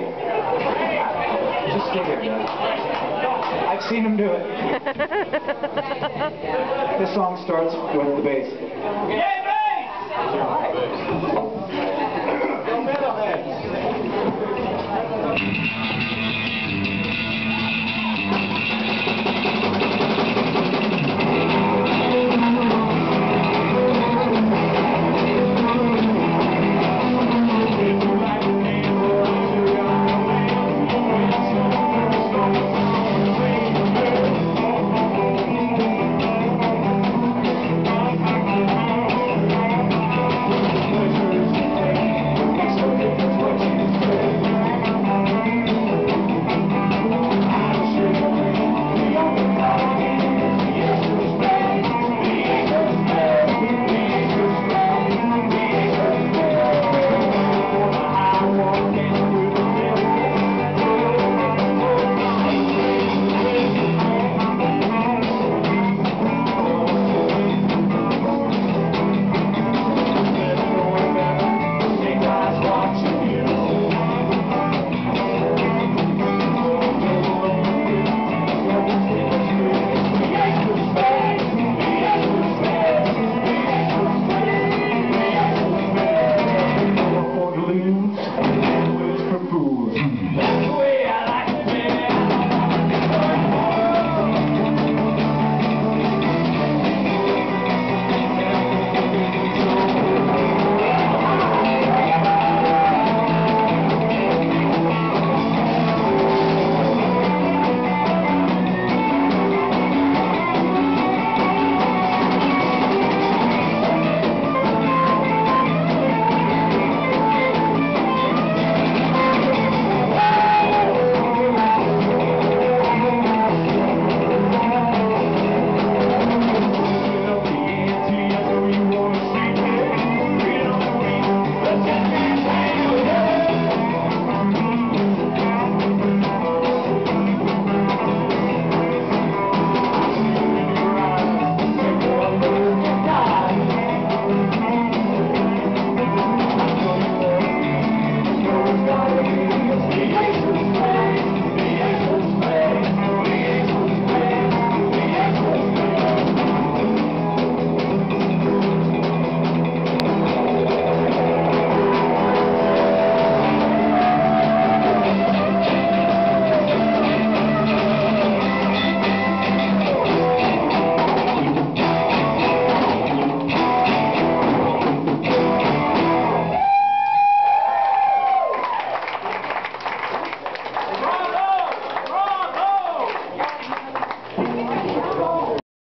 night. Just stay here, I've seen him do it. this song starts with the bass.